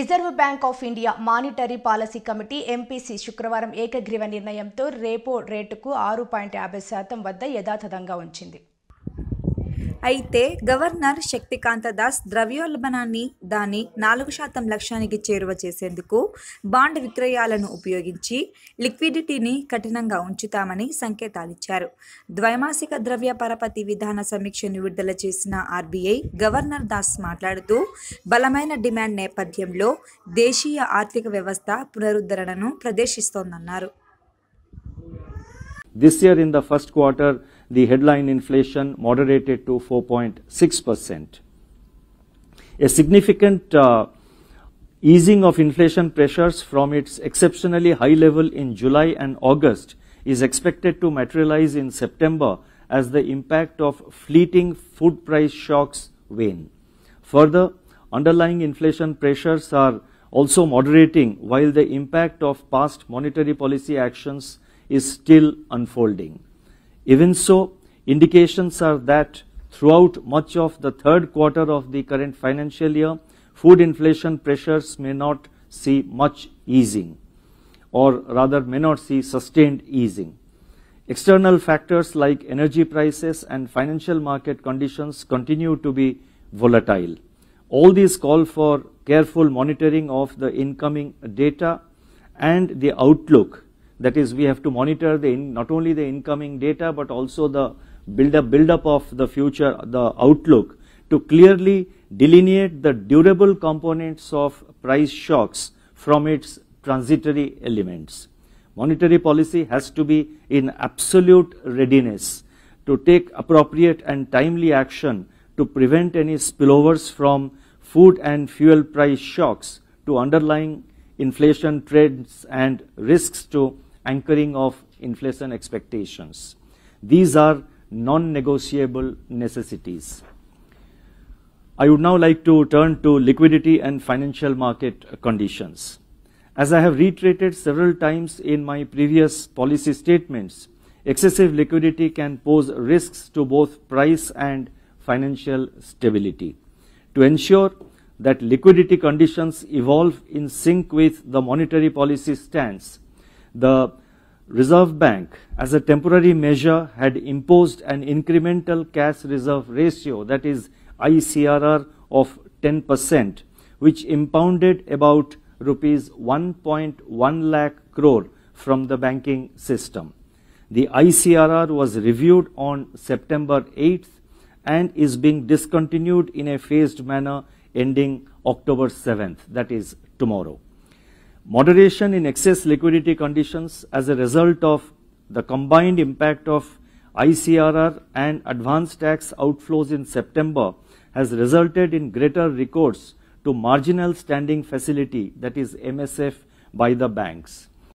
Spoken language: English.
Reserve Bank of India monetary policy committee MPC శుక్రవారం ఏకగ్రీవ నిర్ణయంతో రేపో రేటుకు ఆరు పాయింట్ యాభై శాతం వద్ద యథాతథంగా ఉంచింది. అయితే గవర్నర్ శక్తికాంత దాస్ ద్రవ్యోల్బణాన్ని దాని నాలుగు శాతం లక్ష్యానికి చేరువ చేసేందుకు బాండ్ విక్రయాలను ఉపయోగించి లిక్విడిటీని కఠినంగా ఉంచుతామని సంకేతాలిచ్చారు. ద్వైమాసిక ద్రవ్య పరపతి విధాన సమీక్షను విడుదల చేసిన ఆర్బీఐ గవర్నర్ దాస్ మాట్లాడుతూ బలమైన డిమాండ్ నేపథ్యంలో దేశీయ ఆర్థిక వ్యవస్థ పునరుద్ధరణను ప్రదర్శిస్తోందన్నారు This year in the first quarter, the headline inflation moderated to 4.6%. A significant uh, easing of inflation pressures from its exceptionally high level in July and August is expected to materialize in September as the impact of fleeting food price shocks wane. Further, underlying inflation pressures are also moderating while the impact of past monetary policy actions is still unfolding. Even so, indications are that throughout much of the third quarter of the current financial year, food inflation pressures may not see much easing, or rather may not see sustained easing. External factors like energy prices and financial market conditions continue to be volatile. All these call for careful monitoring of the incoming data and the outlook that is we have to monitor the in, not only the incoming data but also the build up build up of the future the outlook to clearly delineate the durable components of price shocks from its transitory elements. Monetary policy has to be in absolute readiness to take appropriate and timely action to prevent any spillovers from food and fuel price shocks to underlying inflation trends and risks to anchoring of inflation expectations. These are non-negotiable necessities. I would now like to turn to liquidity and financial market conditions. As I have reiterated several times in my previous policy statements, excessive liquidity can pose risks to both price and financial stability. To ensure that liquidity conditions evolve in sync with the monetary policy stance, the Reserve Bank, as a temporary measure, had imposed an incremental cash reserve ratio, that is ICRR, of 10%, which impounded about rupees 1.1 lakh crore from the banking system. The ICRR was reviewed on September 8th and is being discontinued in a phased manner ending October 7th, that is tomorrow. Moderation in excess liquidity conditions as a result of the combined impact of ICRR and advance tax outflows in September has resulted in greater recourse to marginal standing facility that is MSF by the banks.